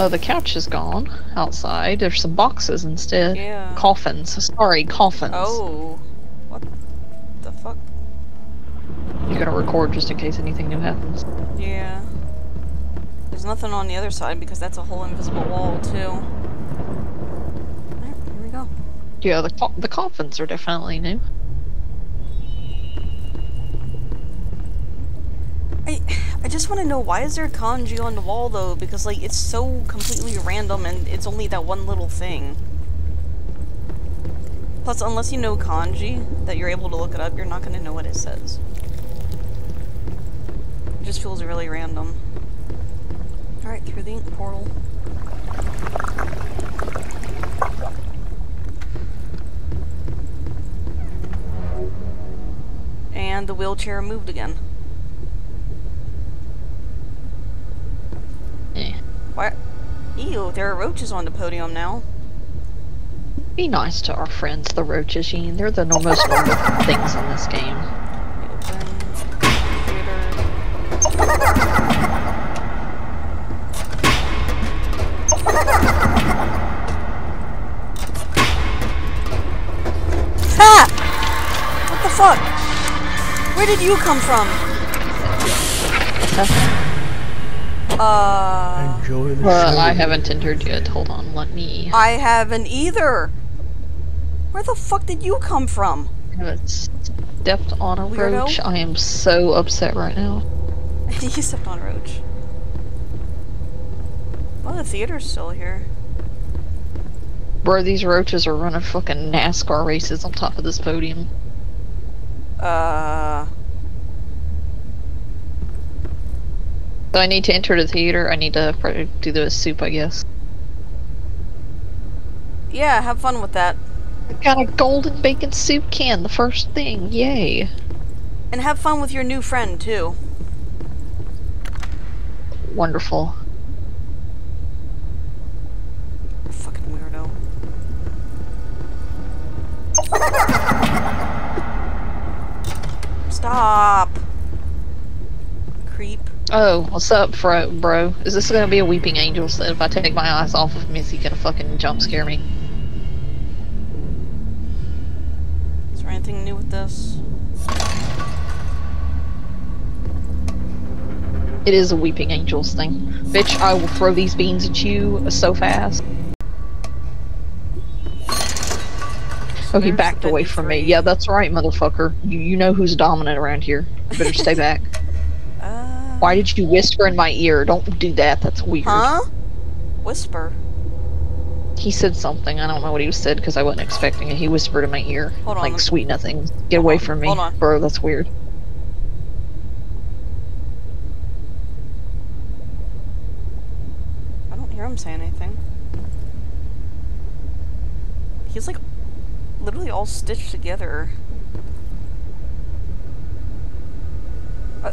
Oh, the couch is gone outside. There's some boxes instead. Yeah. Coffins. Sorry, coffins. Oh. What the fuck? You gotta record just in case anything new happens. Yeah. There's nothing on the other side because that's a whole invisible wall too. Alright, here we go. Yeah, the co the coffins are definitely new. I I just want to know why is there kanji on the wall though? Because like it's so completely random and it's only that one little thing. Plus, unless you know kanji that you're able to look it up, you're not going to know what it says. It just feels really random. Alright, through the ink portal. And the wheelchair moved again. Eh. What? Ew, there are roaches on the podium now. Be nice to our friends, the roaches, Sheen. They're the most normal things in this game. Ha! What the fuck? Where did you come from? Uh, Enjoy the Well, show. I haven't entered yet. Hold on, let me. I haven't either. Where the fuck did you come from? I haven't stepped on a Weirdo. roach. I am so upset right now. you stepped on a roach. Well, the theater's still here. Bro, these roaches are running fucking NASCAR races on top of this podium. Uh, So I need to enter the theater. I need to probably do the soup, I guess. yeah, have fun with that. I got a golden bacon soup can, the first thing. Yay. And have fun with your new friend, too. Wonderful. Fucking weirdo. Stop! Creep. Oh, what's up, fro, bro? Is this gonna be a Weeping Angels that if I take my eyes off of him, is he gonna fucking jump scare me? Is there anything new with this? It is a Weeping Angels thing. Bitch, I will throw these beans at you so fast. Oh, he backed away from me. Yeah, that's right, motherfucker. You, you know who's dominant around here. You better stay back. Why did you whisper in my ear? Don't do that. That's weird. Huh? Whisper. He said something. I don't know what he said because I wasn't expecting it. He whispered in my ear. Hold on, Like, sweet nothing. Get away on, from me. hold on. Bro, that's weird. I don't hear him say anything. He's like literally all stitched together. Uh,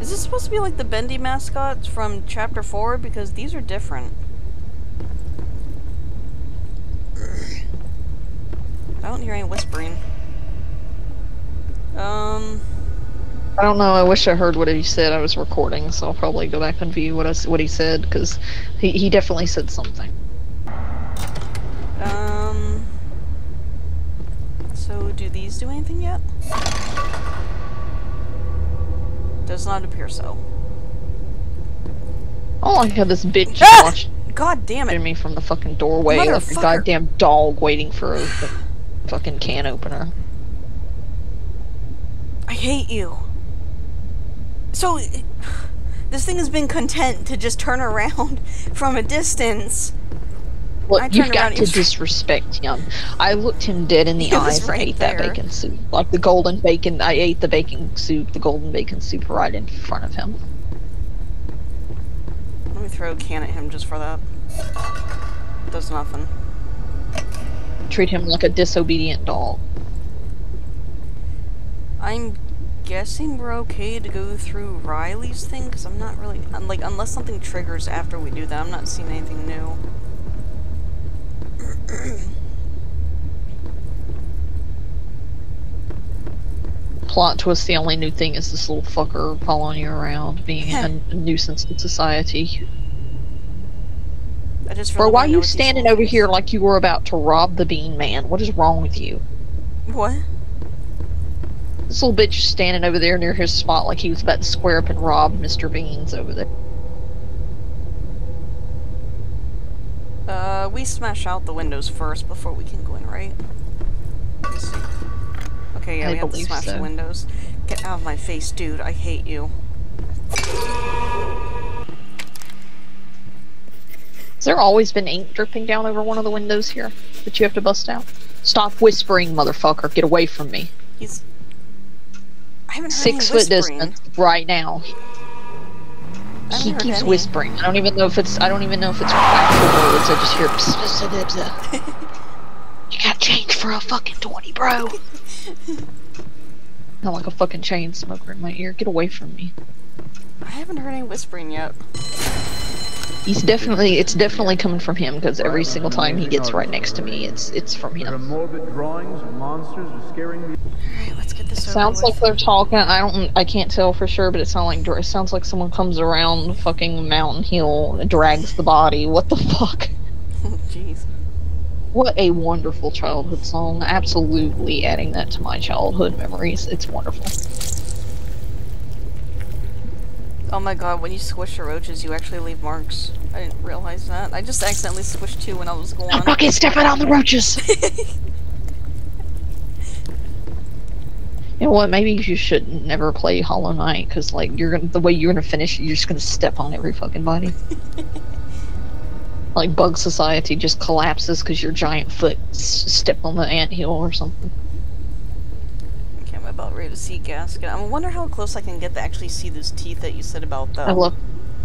is this supposed to be like the Bendy mascots from chapter 4? Because these are different. I don't hear any whispering. Um, I don't know. I wish I heard what he said. I was recording, so I'll probably go back and view what I, what he said because he, he definitely said something. um. So, do these do anything yet? Does not appear so. Oh, I had this bitch Ah! watching God damn it. me from the fucking doorway like a goddamn dog waiting for a fucking can opener. I hate you. So, this thing has been content to just turn around from a distance. Look, I you've got to disrespect him. I looked him dead in the eyes right ate that bacon soup. Like the golden bacon, I ate the bacon soup, the golden bacon soup right in front of him. Let me throw a can at him just for that. Does nothing. Treat him like a disobedient dog. I'm guessing we're okay to go through Riley's thing because I'm not really un- like unless something triggers after we do that. I'm not seeing anything new. Plot twist: the only new thing is this little fucker following you around, being a, a nuisance to society. I just Bro, why are you standing over here like you were about to rob the bean man? What is wrong with you? What? This little bitch is standing over there near his spot like he was about to square up and rob Mr. Beans over there. Uh, we smash out the windows first before we can go in, right? Let me see. Okay, yeah, I we have to believe smash the windows. Get out of my face, dude. I hate you. Has there always been ink dripping down over one of the windows here that you have to bust out? Stop whispering, motherfucker. Get away from me. He's. I haven't heard Six foot whispering. distance right now. He keeps any. whispering. I don't even know if it's I don't even know if it's actual words. I just hear pss, pss, pss. You got change for a fucking twenty, bro. Not like a fucking chain smoker in my ear. Get away from me. I haven't heard any whispering yet. He's definitely it's definitely coming from him because every single time he gets right next to me, it's it's from him. morbid drawings of monsters are scaring the Alright, let's get this over Sounds with. like they're talking. I don't. I can't tell for sure, but it sounds like it sounds like someone comes around fucking Mountain Hill and drags the body. What the fuck? Oh, jeez. What a wonderful childhood song. Absolutely adding that to my childhood memories. It's wonderful. Oh my god, when you squish the roaches, you actually leave marks. I didn't realize that. I just accidentally squished two when I was going. I'm fucking stepping on the roaches. You know what? Maybe you should never play Hollow Knight because, like, you're gonna the way you're gonna finish, you're just gonna step on every fucking body. like Bug Society just collapses because your giant foot s- stepped on the anthill or something. About ready to see Gasket. I wonder how close I can get to actually see those teeth that you said about the. I oh, look.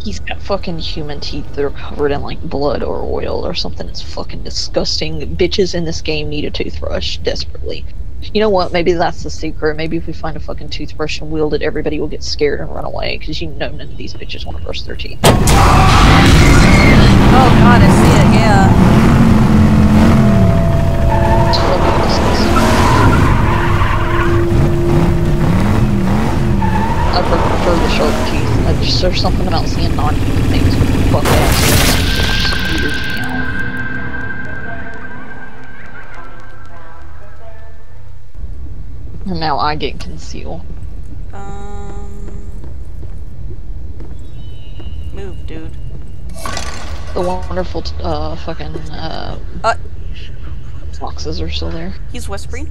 He's got fucking human teeth that are covered in like blood or oil or something. It's fucking disgusting. Bitches in this game need a toothbrush desperately. You know what? Maybe that's the secret. Maybe if we find a fucking toothbrush and wield it, everybody will get scared and run away. Because you know none of these bitches want to brush their teeth. Oh god, I see it, yeah. And now I get conceal. Um. Move, dude. The wonderful, uh, fucking, uh, Uh, boxes are still there. he's whispering.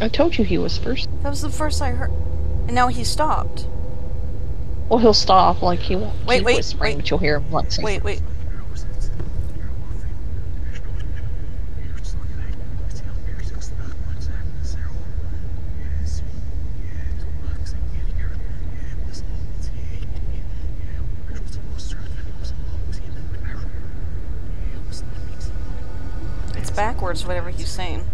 I told you he was first. That was the first I heard. And now he stopped. Well, he'll stop, like, he won't Wait, keep wait, whispering, wait. but you'll hear him once. Wait, wait. It's backwards, whatever he's saying.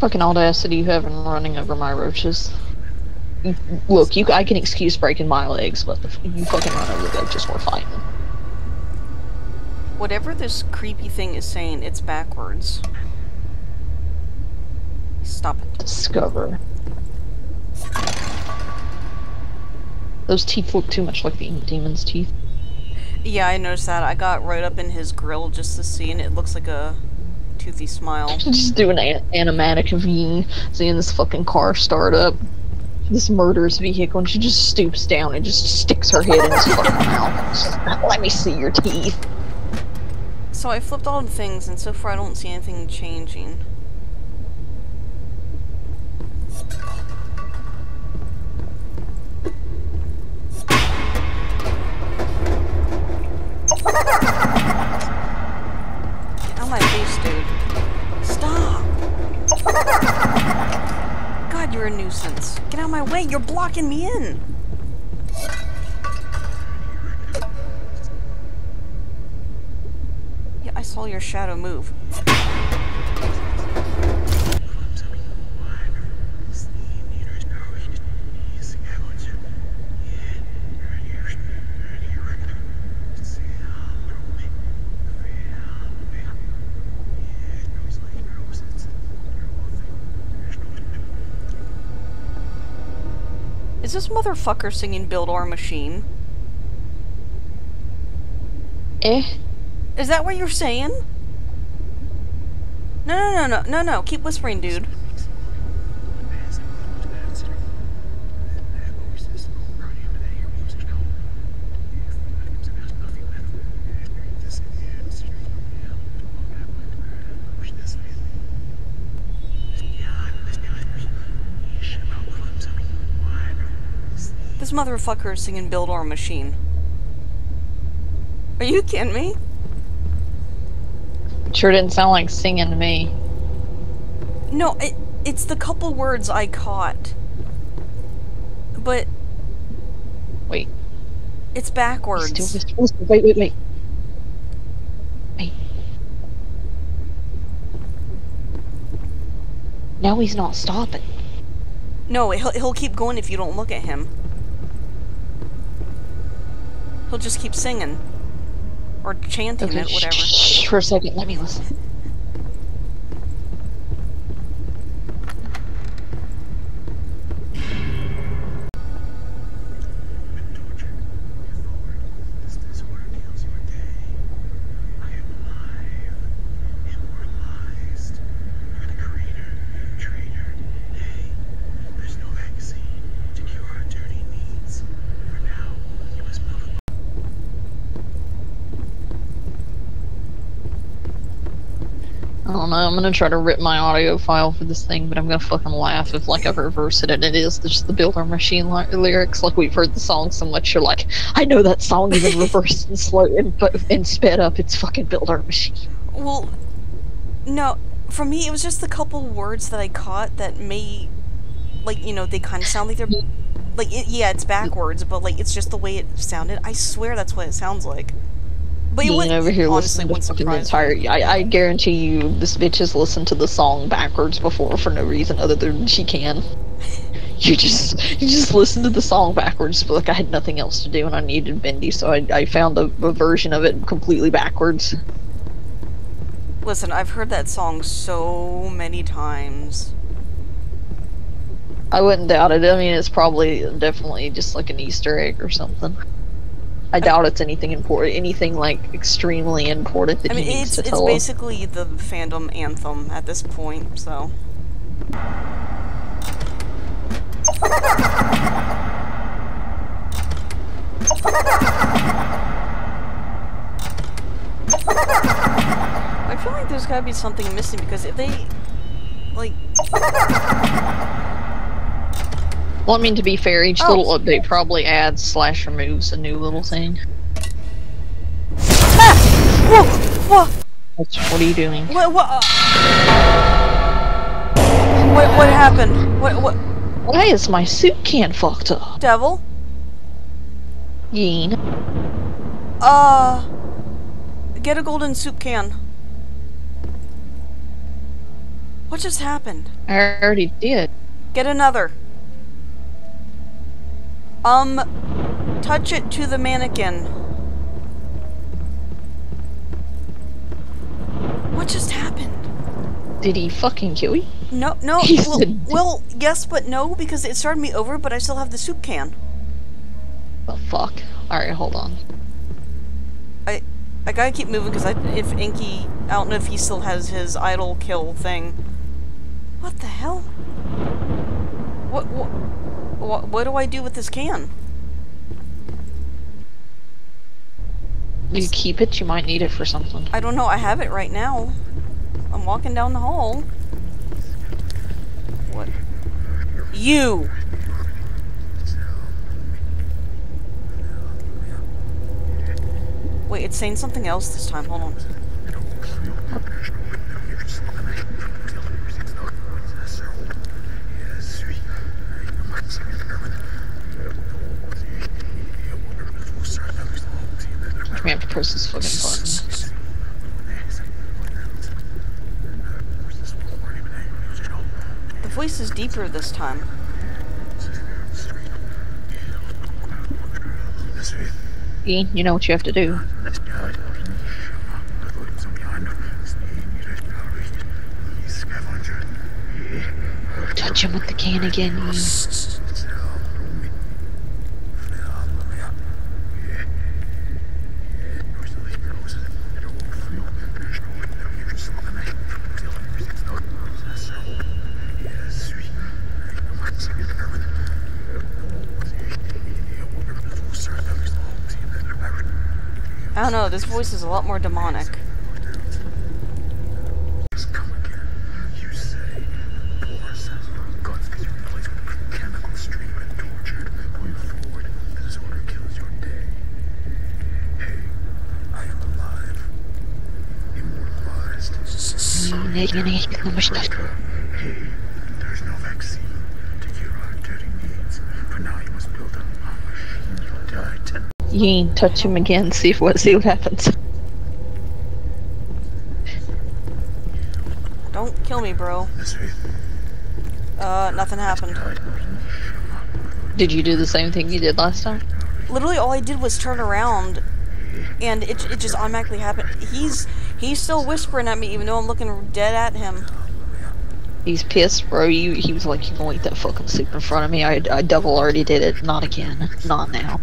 Fucking audacity you have in running over my roaches. Look, you, I can excuse breaking my legs, but you fucking run over the roaches, we're fighting. Whatever this creepy thing is saying, it's backwards. Stop it. Discover. Those teeth look too much like the demon's teeth. Yeah, I noticed that. I got right up in his grill just to see, and it looks like a toothy smile. Just do an an- animatic V, seeing this fucking car start up. This murderous vehicle, and she just stoops down and just sticks her head in his fucking mouth. Let me see your teeth. So I flipped all the things, and so far I don't see anything changing. Way, you're blocking me in! Yeah, I saw your shadow move. is this motherfucker singing Build Our Machine? Eh? Is that what you're saying? No, no, no, no, no, no. Keep whispering, dude. Motherfucker is singing Build Our Machine. Are you kidding me? Sure didn't sound like singing to me. No, it, it's the couple words I caught. But Wait. it's backwards. Still. Whisper. Wait, wait, wait. Wait. Now he's not stopping. No, he'll, he'll keep going if you don't look at him. He'll just keep singing. Or chanting Okay, it, shh, whatever. shh, for a second, let me listen. Know. I'm gonna try to rip my audio file for this thing, but I'm gonna fucking laugh if like I reverse it and it is just the Build Our Machine li- lyrics. Like we've heard the song so much, you're like, I know that song even reversed and slow and but and sped up. It's fucking Build Our Machine. Well, no, for me, it was just the couple words that I caught that may, like, you know, they kind of sound like they're, like, it, yeah, it's backwards, but, like, it's just the way it sounded. I swear that's what it sounds like. But Being over here honestly, listening to the entire. I, I guarantee you, this bitch has listened to the song backwards before for no reason other than she can. You just you just listen to the song backwards, but like I had nothing else to do and I needed Bendy, so I, I found a, a version of it completely backwards. Listen, I've heard that song so many times. I wouldn't doubt it. I mean, it's probably definitely just like an Easter egg or something. I doubt it's anything important, anything like extremely important that I mean, he needs it's to it's tell us. basically the fandom anthem at this point, so. I feel like there's gotta be something missing because if they, like, Well, I mean, to be fair, each Oh. little update probably adds slash removes a new little thing. whoa, whoa, What's, what are you doing? what, what, uh, what, what happened? What, what, Why is my soup can fucked up? devil? Yeen. Uh, get a golden soup can. What just happened? I already did. Get another. Um, touch it to the mannequin. What just happened? Did he fucking kill you? No, no. He Well, well, yes, but no, because it started me over, but I still have the soup can. The fuck? Alright, hold on. I, I gotta keep moving because I, if Inky, I don't know if he still has his idle kill thing. What the hell? What, what, what, what do I do with this can? You keep it, you might need it for something. I don't know. I have it right now. I'm walking down the hall. What? You! Wait, it's saying something else this time. Hold on. This fucking button. The voice is deeper this time. Yeen, you know what you have to do. Touch him with the can again, Yeen. I don't know, this voice is a lot more demonic. Touch him again, see what see what happens. Don't kill me, bro. Uh, nothing happened. Did you do the same thing you did last time? Literally, all I did was turn around, and it, it just automatically happened. He's he's still whispering at me, even though I'm looking dead at him. He's pissed, bro. You, he was like, "You gonna eat that fucking soup in front of me?" I, I double already did it. Not again. Not now.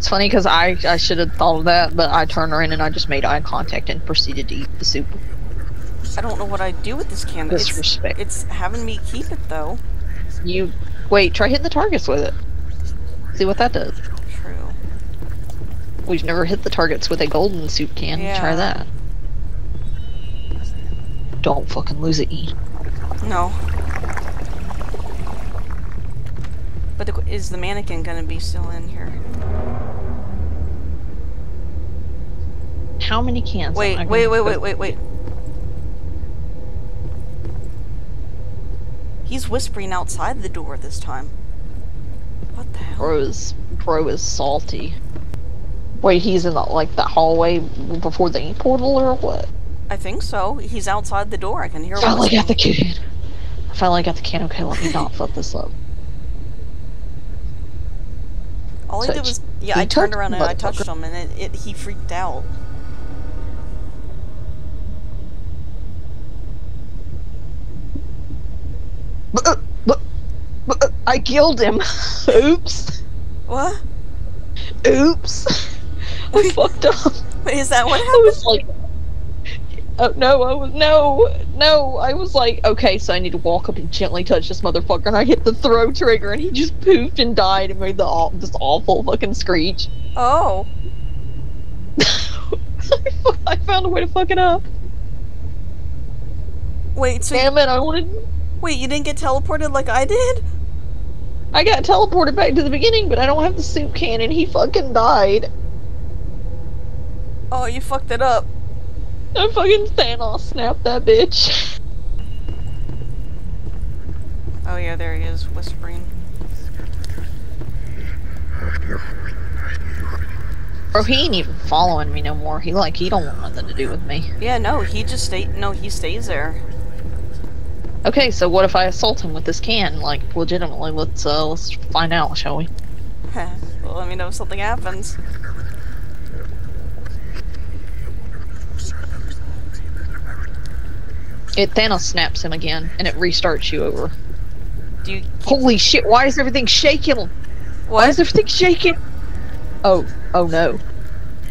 It's funny because I, I should have thought of that, but I turned around and I just made eye contact and proceeded to eat the soup. I don't know what I'd do with this can. It's, Disrespect. it's having me keep it though. You wait. Try hitting the targets with it. See what that does. True. We've never hit the targets with a golden soup can. Try that. Don't fucking lose it, E. No. But the, is the mannequin gonna be still in here? How many cans? Wait, I wait, wait, wait, wait, wait. He's whispering outside the door this time. What the hell? Bro is bro is salty. Wait, he's in the, like the hallway before the ink portal or what? I think so. He's outside the door. I can hear him. Finally got the can. I finally got the can. Okay, let me not fuck this up. All I Touch. did was yeah. He I turned around and I touched him, and it, it he freaked out. But, uh, but, but, uh, I killed him. Oops. What? Oops. I fucked up. Wait, is that what happened? I was like, oh no, I was no, no. I was like, okay, so I need to walk up and gently touch this motherfucker, and I hit the throw trigger, and he just poofed and died and made the this awful fucking screech. Oh, I found a way to fuck it up. wait. So Damn it! I wanted. wait, you didn't get teleported like I did? I got teleported back to the beginning, but I don't have the soup can, and he fucking died. Oh, you fucked it up. I fucking Thanos snapped that bitch. Oh yeah, there he is, whispering. Bro, he ain't even following me no more. He like he don't want nothing to do with me. Yeah, no, he just stay. No, he stays there. Okay, so what if I assault him with this can? Like, legitimately, let's uh, let's find out, shall we? well, let me know if something happens. It Thanos snaps him again, and it restarts you over. Do you? Holy shit! Why is everything shaking? Why is everything shaking? Oh, oh no!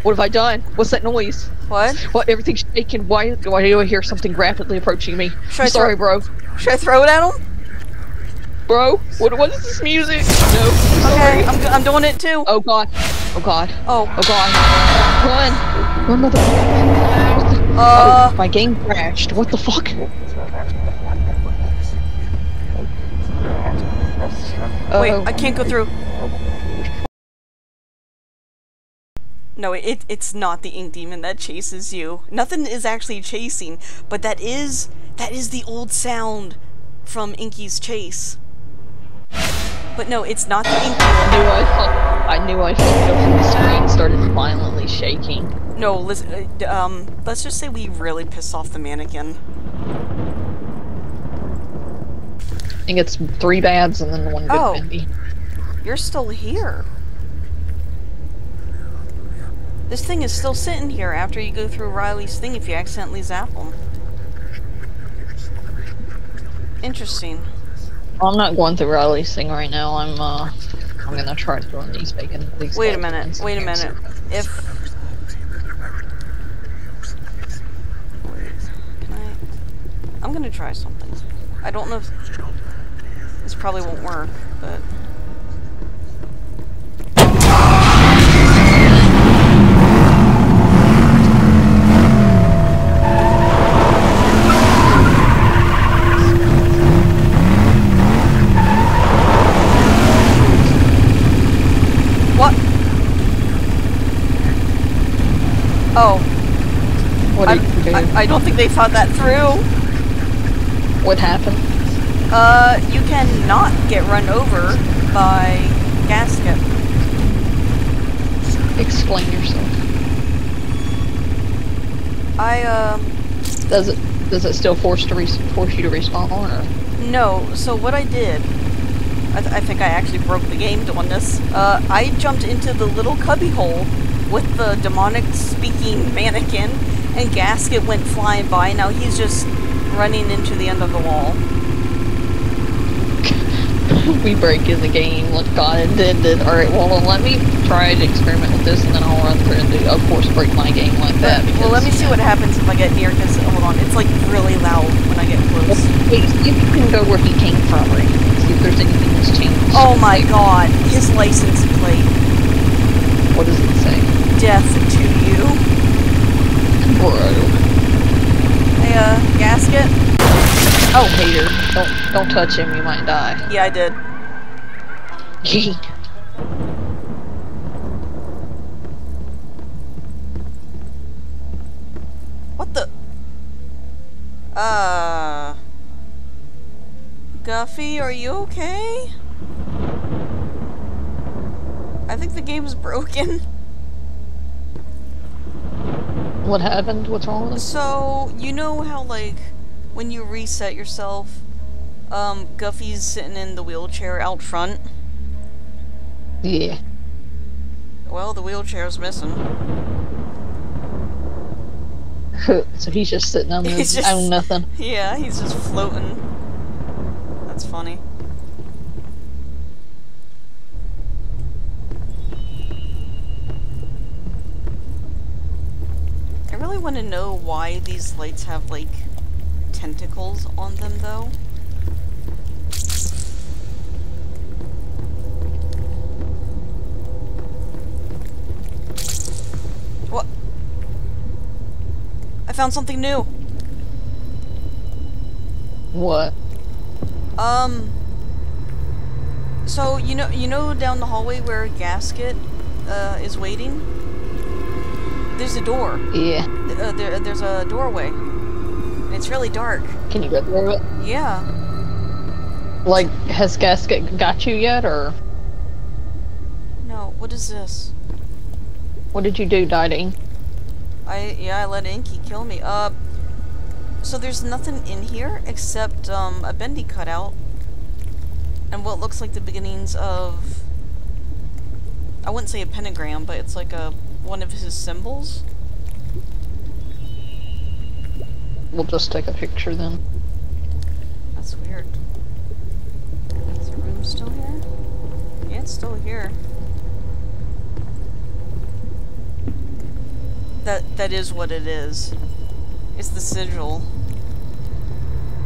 What have I done? What's that noise? What? What? Everything's shaking. Why? Why do I hear something rapidly approaching me? Should I'm sorry, bro. Should I throw it at him? Bro, what? What is this music? No. Okay, I'm, I'm doing it too. Oh god. Oh god. Oh, Oh god. Run! Run, motherfucker. Uh. oh, my game crashed. What the fuck? wait, Uh-oh. I can't go through. No, it it's not the ink demon that chases you. Nothing is actually chasing, but that is that is the old sound from Inky's chase. But no, it's not the ink I knew I. I knew I fucked up when the screen started violently shaking. No, Liz, uh, um, let's just say we really pissed off the mannequin. I think it's three bads and then one good Oh. You're still here. This thing is still sitting here after you go through Riley's thing if you accidentally zap him. Interesting. I'm not going through Riley's thing right now. I'm uh, I'm gonna try throwing these bacon. These Wait a minute, wait a minute. If... Can I... I'm gonna try something. I don't know if... This probably won't work, but... I don't think they thought that through. What happened? Uh, you cannot get run over by gasket. Explain yourself. I, um, Does it does it still force to res- force you to respawn or? no. So what I did, I, th- I think I actually broke the game doing this. Uh, I jumped into the little cubby hole with the demonic speaking mannequin, and gasket went flying by. Now he's just running into the end of the wall. we break in the game, like God intended. Alright, well let me try to experiment with this and then I'll run through and do, of course, break my game like that. Well, let me see what happens if I get near, because, hold on, it's like really loud when I get close. Wait, if you can go where he came from, right? See if there's anything that's changed. Oh my god, his license plate. What does it? Death to you. Bro. Hey, uh, gasket? Oh, hater. Don't, don't touch him, you might die. Yeah, I did. What the? Uh. Guffy, are you okay? I think the game's broken. what happened? What's wrong with us? So, you know how, like, when you reset yourself, um, Guffy's sitting in the wheelchair out front? Yeah. Well, the wheelchair's missing. so he's just sitting on He's this just- own nothing. Yeah, he's just floating. That's funny. I really want to know why these lights have, like, tentacles on them, though. What? I found something new. What? Um. So you know, you know, down the hallway where gasket uh, is waiting. There's a door. Yeah. Uh, there, there's a doorway. It's really dark. Can you go through it? Yeah. Like, has Gasket got you yet, or No. What is this? what did you do, Diding? I yeah, I let Inky kill me. Uh. So there's nothing in here except um a bendy cutout and what looks like the beginnings of. I wouldn't say a pentagram, but it's like a one of his symbols. We'll just take a picture then. That's weird. Is the room still here? Yeah, it's still here. That that is what it is. It's the sigil.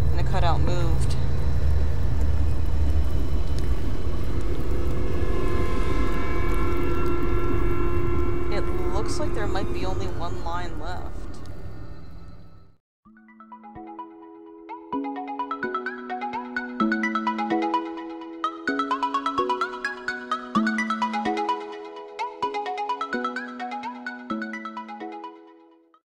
And the cutout moved. It looks like there might be only one line left.